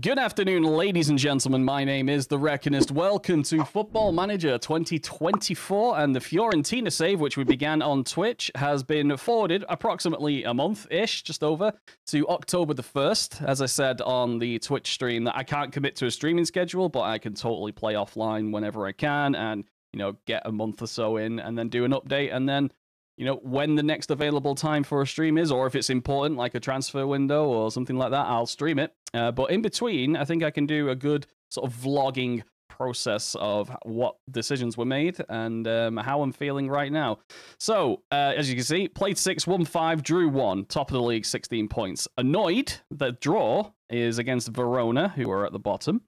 Good afternoon, ladies and gentlemen. My name is The Reckonist. Welcome to Football Manager 2024. And the Fiorentina save, which we began on Twitch, has been forwarded approximately a month ish, just over, to October the 1st. As I said on the Twitch stream, that I can't commit to a streaming schedule, but I can totally play offline whenever I can and, you know, get a month or so in and then do an update and then you know, when the next available time for a stream is, or if it's important, like a transfer window or something like that, I'll stream it. Uh, but in between, I think I can do a good sort of vlogging process of what decisions were made and um, how I'm feeling right now. So, uh, as you can see, played six, won five, drew one, top of the league, 16 points. Annoyed that draw is against Verona, who are at the bottom,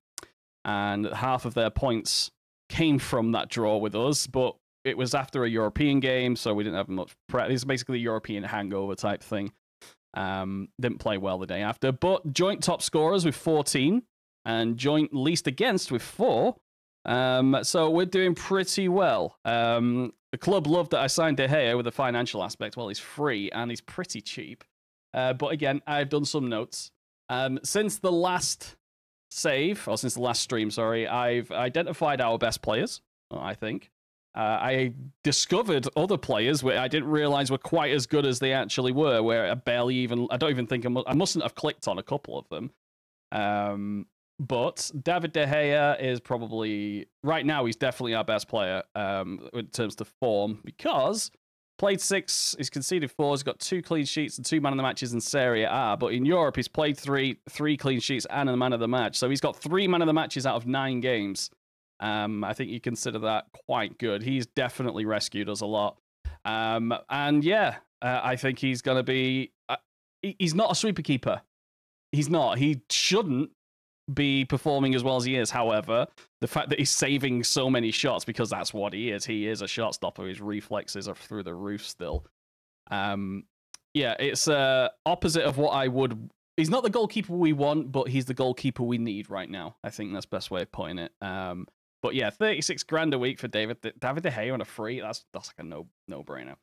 and half of their points came from that draw with us, but it was after a European game, so we didn't have much prep. It's basically a European hangover type thing. Um, didn't play well the day after, but joint top scorers with 14 and joint least against with four. Um, so we're doing pretty well. Um, the club loved that I signed De Gea with the financial aspect. Well, he's free and he's pretty cheap. Uh, but again, I've done some notes. Um, since the last save, or since the last stream, sorry, I've identified our best players, I think. Uh, I discovered other players where I didn't realize were quite as good as they actually were. Where I barely even, I don't even think I, mu- I mustn't have clicked on a couple of them. Um, but David De Gea is probably right now. He's definitely our best player um, in terms of form because played six, he's conceded four, he's got two clean sheets and two man of the matches in Serie A. But in Europe, he's played three, three clean sheets and a man of the match. So he's got three man of the matches out of nine games. Um, I think you consider that quite good. He's definitely rescued us a lot. Um, and yeah, uh, I think he's going to be. Uh, he's not a sweeper keeper. He's not. He shouldn't be performing as well as he is. However, the fact that he's saving so many shots because that's what he is. He is a shot stopper. His reflexes are through the roof still. Um, yeah, it's uh, opposite of what I would. He's not the goalkeeper we want, but he's the goalkeeper we need right now. I think that's best way of putting it. Um, but yeah, 36 grand a week for David David De Gea on a free. That's that's like a no no brainer.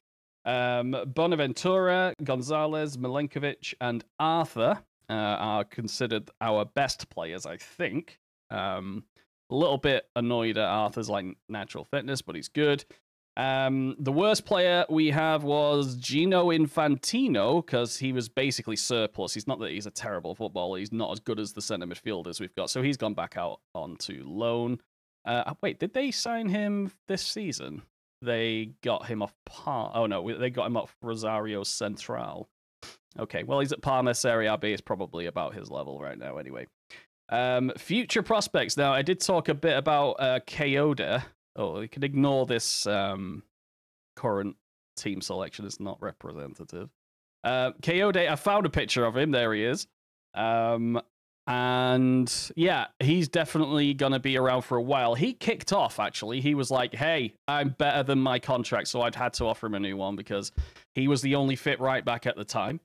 Um, Bonaventura, Gonzalez, Milenkovic, and Arthur uh, are considered our best players, I think. Um, a little bit annoyed at Arthur's like natural fitness, but he's good. Um, the worst player we have was Gino Infantino because he was basically surplus. He's not that he's a terrible footballer. He's not as good as the centre midfielders we've got. So he's gone back out onto loan. Uh, wait, did they sign him this season? They got him off Par. Oh no, they got him off Rosario Central. Okay, well he's at Parma Serie B. It's probably about his level right now, anyway. Um, future prospects. Now I did talk a bit about uh, Kayode. Oh, you can ignore this um, current team selection. It's not representative. Uh, Kayode, I found a picture of him. There he is. Um, and yeah, he's definitely going to be around for a while. He kicked off, actually. He was like, hey, I'm better than my contract. So I'd had to offer him a new one because he was the only fit right back at the time.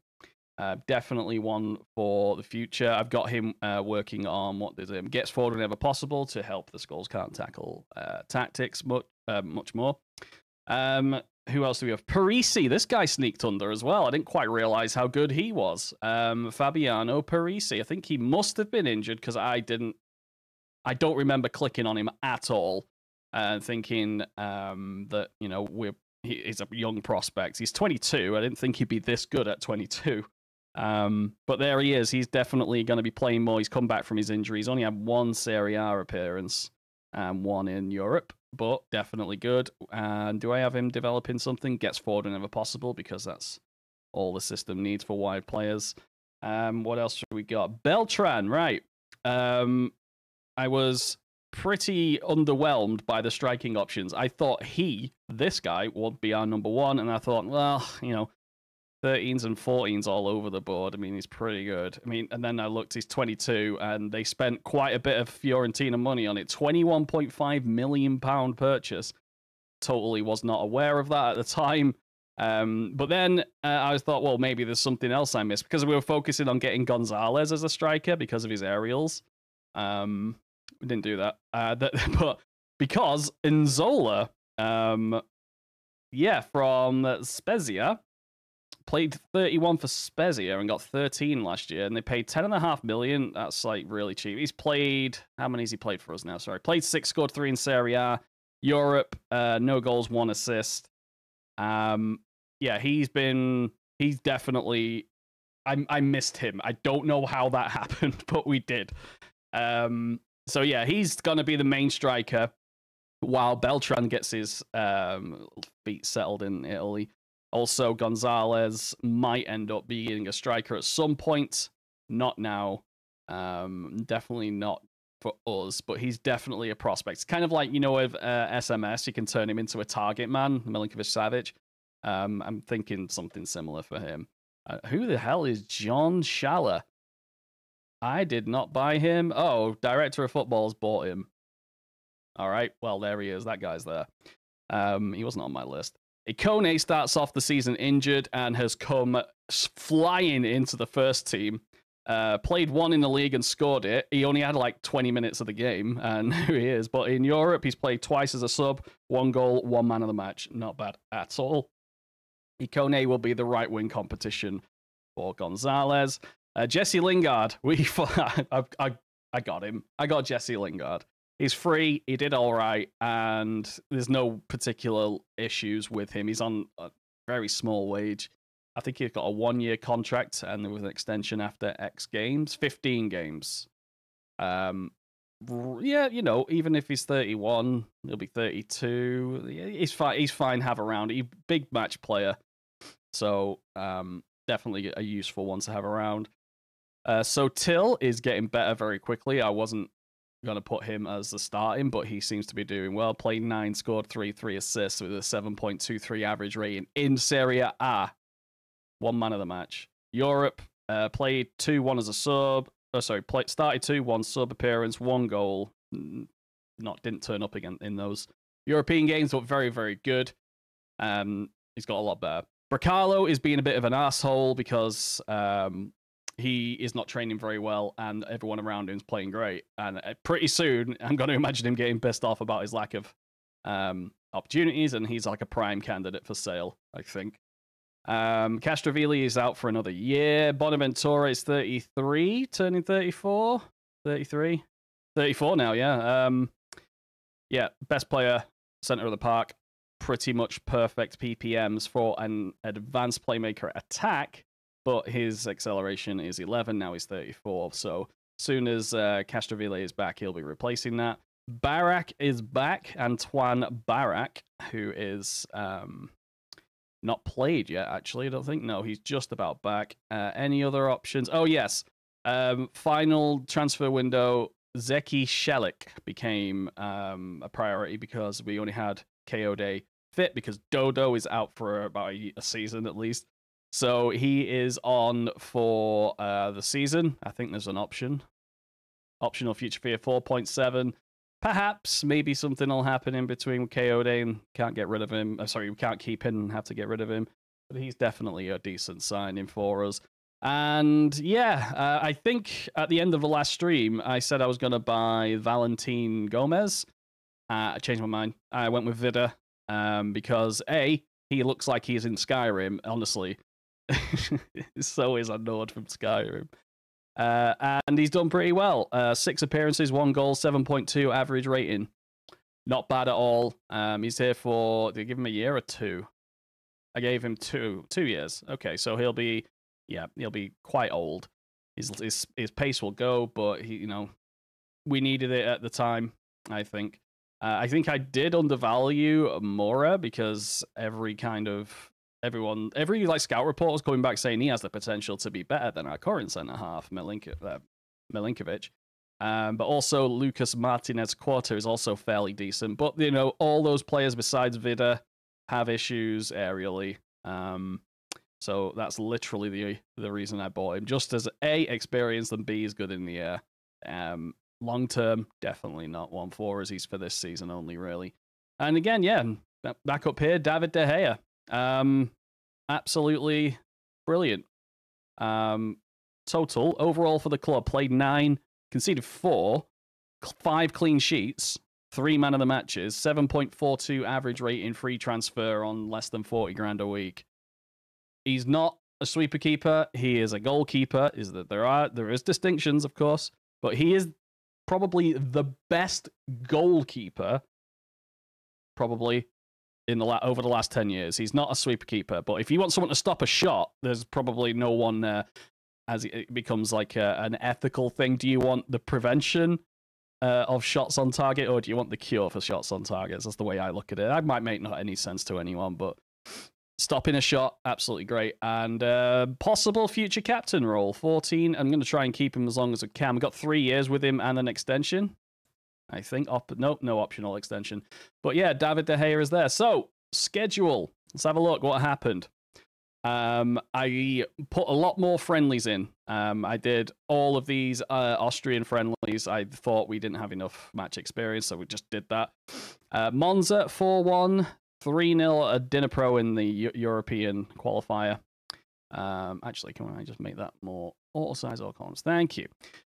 Uh, definitely one for the future. I've got him uh, working on what gets forward whenever possible to help the Scholes can't tackle uh, tactics much, uh, much more. Um, who else do we have? Parisi. This guy sneaked under as well. I didn't quite realize how good he was. Um, Fabiano Parisi. I think he must have been injured because I didn't. I don't remember clicking on him at all and thinking um, that you know we're he, he's a young prospect. He's 22. I didn't think he'd be this good at 22. Um, but there he is. He's definitely going to be playing more. He's come back from his injury. He's only had one Serie A appearance and one in Europe but definitely good. And do I have him developing something? Gets forward whenever possible because that's all the system needs for wide players. Um, what else we got? Beltran, right. Um, I was pretty underwhelmed by the striking options. I thought he, this guy, would be our number one, and I thought, well, you know, 13s and 14s all over the board. I mean, he's pretty good. I mean, and then I looked, he's 22, and they spent quite a bit of Fiorentina money on it. 21.5 million pound purchase. Totally was not aware of that at the time. Um, but then uh, I thought, well, maybe there's something else I missed because we were focusing on getting Gonzalez as a striker because of his aerials. Um, we didn't do that. Uh, that but because Nzola, um, yeah, from Spezia, played 31 for Spezia and got 13 last year, and they paid 10 and a half million. That's like really cheap. He's played how many has he played for us now? Sorry, played six, scored three in Serie A, Europe, uh, no goals, one assist. Um, yeah, he's been he's definitely. I I missed him. I don't know how that happened, but we did. Um, so yeah, he's gonna be the main striker while Beltran gets his um, feet settled in Italy. Also, Gonzalez might end up being a striker at some point. Not now. Um, definitely not for us, but he's definitely a prospect. Kind of like, you know, with uh, SMS, you can turn him into a target man, Milinkovic Savic. Um, I'm thinking something similar for him. Uh, who the hell is John Schaller? I did not buy him. Oh, director of football's bought him. All right, well, there he is. That guy's there. Um, he wasn't on my list. Ikone starts off the season injured and has come flying into the first team. Uh, played one in the league and scored it. He only had like 20 minutes of the game, and who he is. But in Europe, he's played twice as a sub, one goal, one man of the match. Not bad at all. Ikone will be the right wing competition for Gonzalez. Uh, Jesse Lingard, we I, I, I got him. I got Jesse Lingard he's free. He did all right, and there's no particular issues with him. He's on a very small wage. I think he's got a one year contract, and there was an extension after X games, 15 games. Um, yeah, you know, even if he's 31, he'll be 32. He's fine. He's fine. Have around. He big match player, so um, definitely a useful one to have around. Uh, Sottil is getting better very quickly. I wasn't going to put him as the starting, but he seems to be doing well. Played nine, scored three, three assists with a 7.23 average rating in Serie A. One man of the match. Europe uh, played two, one as a sub. Oh, sorry, played, started two, one sub appearance, one goal. Not didn't turn up again in those European games, but very, very good. Um, he's got a lot better. Brekalo is being a bit of an asshole because um, he is not training very well and everyone around him is playing great. And uh, pretty soon, I'm going to imagine him getting pissed off about his lack of um, opportunities, and he's like a prime candidate for sale, I think. Um, is out for another year. Bonaventura is 33, turning 34, 33, 34 now, yeah. Um, yeah, best player, center of the park. Pretty much perfect PPMs for an advanced playmaker attack but his acceleration is 11. Now he's 34. So soon as uh, Castrovilli is back, he'll be replacing that. Barak is back. Antoine Barak, who is um, not played yet, actually. I don't think. No, he's just about back. Uh, any other options? Oh, yes. Um, final transfer window. Zeki Celik became um, a priority because we only had Kayode fit because Dodo is out for about a, a season at least. So he is on for uh, the season. I think there's an option. Optional future fear 4.7. Perhaps maybe something will happen in between Kayode and can't get rid of him. Uh, sorry, we can't keep him and have to get rid of him. But he's definitely a decent signing for us. And yeah, uh, I think at the end of the last stream, I said I was going to buy Valentin Gomez. Uh, I changed my mind. I went with Vida um, because A, he looks like he's in Skyrim, honestly. So is a node from Skyrim. Uh, and he's done pretty well. Uh, six appearances, one goal, 7.2 average rating. Not bad at all. Um, he's here for, did you give him a year or two? I gave him two, two years. Okay, so he'll be, yeah, he'll be quite old. His, his, his pace will go, but he, you know, we needed it at the time, I think. Uh, I think I did undervalue Mora because every kind of everyone, every like scout report was coming back saying he has the potential to be better than our current centre half, Milink- uh, Milinkovic. Um, but also Lucas Martinez Quarta is also fairly decent. But you know, all those players besides Vida have issues aerially. Um, so that's literally the the reason I bought him. Just as A, experience and B is good in the air. Um, long term, definitely not one for as he's for this season only, really. And again, yeah, back up here, David De Gea. Um, absolutely brilliant. Um, total overall for the club played nine, conceded four, five clean sheets, three man of the matches, 7.42 average rate in free transfer on less than 40 grand a week. He's not a sweeper keeper. He is a goalkeeper. Is that there are there is distinctions, of course, but he is probably the best goalkeeper, probably in the la- over the last ten years. He's not a sweeper keeper, but if you want someone to stop a shot, there's probably no one there. As it becomes like a, an ethical thing, do you want the prevention uh, of shots on target, or do you want the cure for shots on targets? That's the way I look at it. That might make not any sense to anyone, but stopping a shot, absolutely great. And uh, possible future captain role, 14. I'm going to try and keep him as long as I can. We've got three years with him and an extension. I think. Op- nope, no optional extension. But yeah, David De Gea is there. So, schedule. Let's have a look what happened. Um, I put a lot more friendlies in. Um, I did all of these uh, Austrian friendlies. I thought we didn't have enough match experience, so we just did that. Uh, Monza 4 1, 3 0 at Dnipro in the U- European qualifier. Um, actually, can I just make that more auto size all columns? Thank you.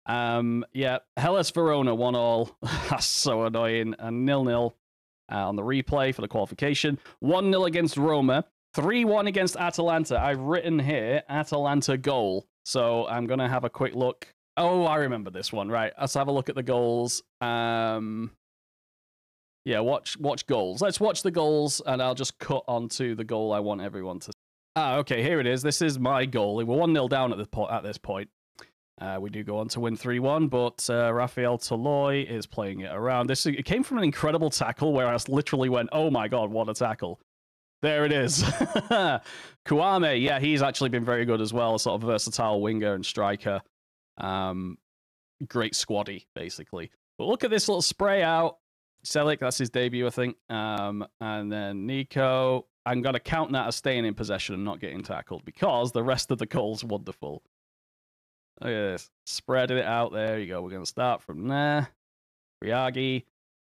Um, yeah, Hellas Verona 1 all. That's so annoying. And nil nil uh, on the replay for the qualification. 1 0 against Roma. 3 1 against Atalanta. I've written here Atalanta goal. So I'm going to have a quick look. Oh, I remember this one. Right. Let's have a look at the goals. Um, yeah, watch watch goals. Let's watch the goals, and I'll just cut onto the goal I want everyone to. Ah, okay, here it is. This is my goal. We're one 0 down at the po- at this point. Uh, we do go on to win 3 1, but uh, Rafael Toloi is playing it around. This It came from an incredible tackle where I literally went, oh my god, what a tackle. There it is. Kouame, yeah, he's actually been very good as well, sort of versatile winger and striker. Um, great squaddy, basically. But look at this little spray out. Celik, that's his debut, I think. Um, and then Nico. I'm going to count that as staying in possession and not getting tackled because the rest of the goal's wonderful. Look at this. Spreading it out. There you go. We're going to start from there. Biraghi.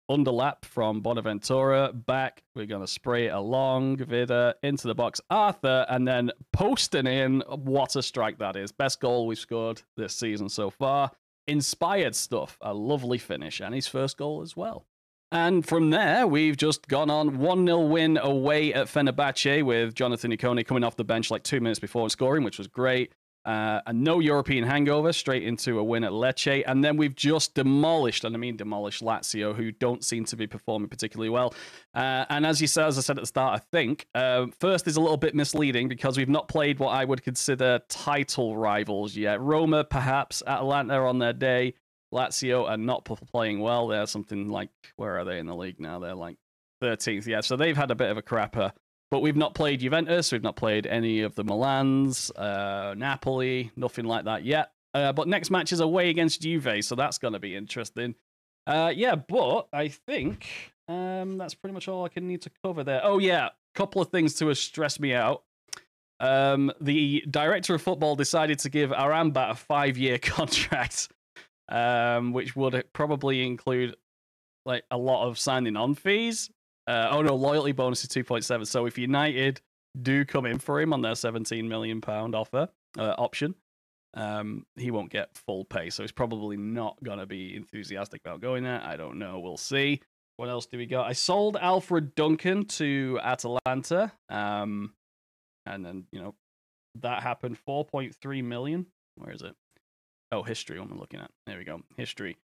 Underlap from Bonaventura. Back. We're going to spray it along. Vida. Uh, into the box. Arthur. And then posting in. What a strike that is. Best goal we've scored this season so far. Inspired stuff. A lovely finish. And his first goal as well. And from there, we've just gone on 1 0 win away at Fenerbahce with Jonathan Ikone coming off the bench like two minutes before scoring, which was great. Uh, and no European hangover, straight into a win at Lecce. And then we've just demolished, and I mean demolished Lazio, who don't seem to be performing particularly well. Uh, and as you said, as I said at the start, I think uh, first is a little bit misleading because we've not played what I would consider title rivals yet. Roma, perhaps, Atalanta on their day. Lazio are not playing well. They're something like where are they in the league now? They're like 13th. Yeah, so they've had a bit of a crapper. But we've not played Juventus. We've not played any of the Milans, uh, Napoli, nothing like that yet. Uh, but next match is away against Juve, so that's going to be interesting. Uh, yeah, but I think um, that's pretty much all I can need to cover there. Oh yeah, a couple of things to stress me out. Um, the director of football decided to give Amrabat a five-year contract um, which would probably include like a lot of signing on fees. Uh, oh no, loyalty bonus is two point seven. So if United do come in for him on their seventeen million pound offer uh, option, um, he won't get full pay. So he's probably not gonna be enthusiastic about going there. I don't know. We'll see. What else do we got? I sold Alfred Duncan to Atalanta, um, and then you know that happened. Four point three million. Where is it? Oh, history. What am I looking at? There we go. History.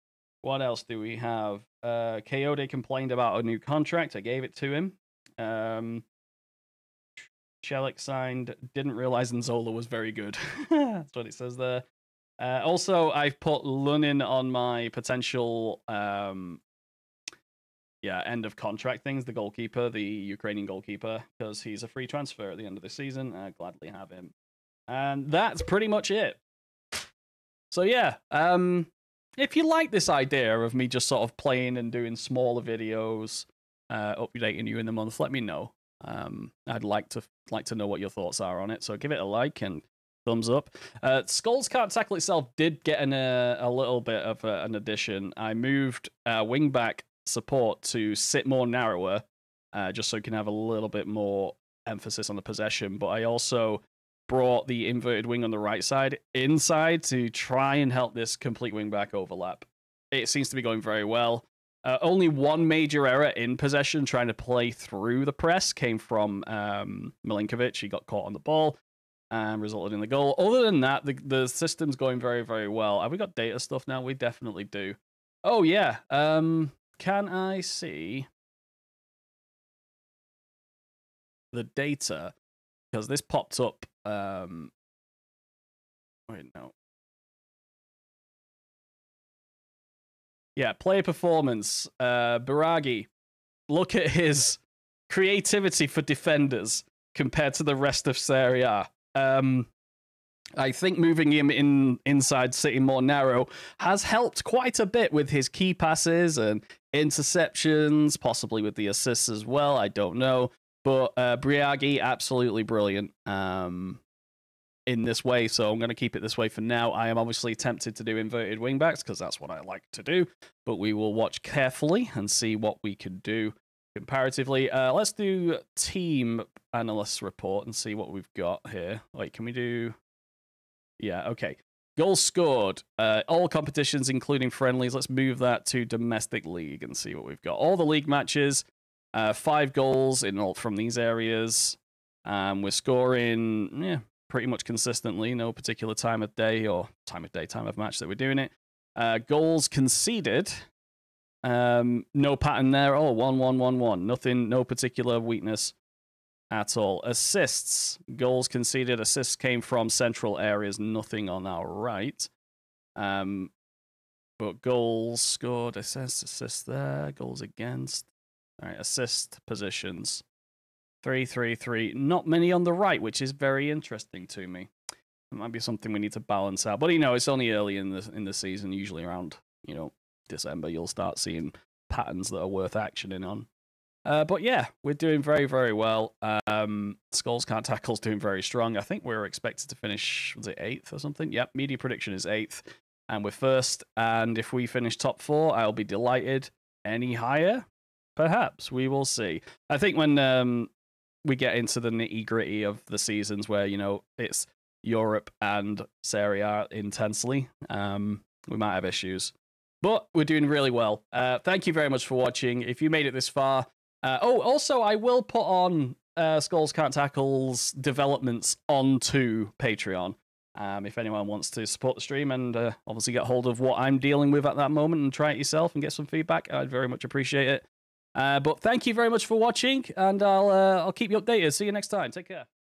What else do we have? Uh, Kayode complained about a new contract. I gave it to him. Um, Celik signed. Didn't realize Nzola was very good. That's what it says there. Uh, also, I've put Lunin on my potential, um, yeah, end of contract things. The goalkeeper, the Ukrainian goalkeeper, because he's a free transfer at the end of the season. I gladly have him. And that's pretty much it. So yeah, um, if you like this idea of me just sort of playing and doing smaller videos, uh, updating you in the month, let me know. Um, I'd like to like to know what your thoughts are on it. So give it a like and thumbs up. Uh, Scholes Can't Tackle itself did get an, uh, a little bit of uh, an addition. I moved uh, wingback support to sit more narrower, uh, just so you can have a little bit more emphasis on the possession. But I also brought the inverted wing on the right side inside to try and help this complete wing back overlap. It seems to be going very well. Uh, only one major error in possession trying to play through the press came from um, Milinkovic. He got caught on the ball. and resulted in the goal. Other than that, the, the system's going very, very well. Have we got data stuff now? We definitely do. Oh, yeah. Um, can I see the data? Because this popped up. Um, wait, no. Yeah, player performance. Uh, Biraghi, look at his creativity for defenders compared to the rest of Serie A. Um, I think moving him in inside, sitting more narrow, has helped quite a bit with his key passes and interceptions, possibly with the assists as well. I don't know, but uh, Biraghi absolutely brilliant um, in this way. So I'm going to keep it this way for now. I am obviously tempted to do inverted wingbacks because that's what I like to do, but we will watch carefully and see what we can do comparatively. Uh, let's do team analyst report and see what we've got here. Wait, can we do? Yeah, okay. Goals scored, uh, all competitions, including friendlies. Let's move that to domestic league and see what we've got. All the league matches, uh, five goals in all from these areas. Um, we're scoring, yeah, pretty much consistently. No particular time of day or time of day, time of match that we're doing it. Uh, goals conceded, um, no pattern there. Oh, one, one, one, one. Nothing, no particular weakness at all. Assists, goals conceded. Assists came from central areas. Nothing on our right. Um, but goals scored, assists, assists there. Goals against. All right, assist positions. Three, three, three. Not many on the right, which is very interesting to me. It might be something we need to balance out. But you know, it's only early in the in the season, usually around you know December, you'll start seeing patterns that are worth actioning on. Uh, but yeah, we're doing very, very well. Um, Scholes Can't Tackle's doing very strong. I think we are expected to finish, was it eighth or something? Yep, media prediction is eighth. And we're first. And if we finish top four, I'll be delighted. Any higher? Perhaps. We will see. I think when um, we get into the nitty gritty of the seasons where, you know, it's Europe and Serie A intensely, um, we might have issues. But we're doing really well. Uh, thank you very much for watching. If you made it this far, uh, oh, also, I will put on uh, Scholes Can't Tackle's developments onto Patreon. Um, if anyone wants to support the stream and uh, obviously get hold of what I'm dealing with at that moment and try it yourself and get some feedback, I'd very much appreciate it. Uh, but thank you very much for watching, and I'll uh, I'll keep you updated. See you next time. Take care.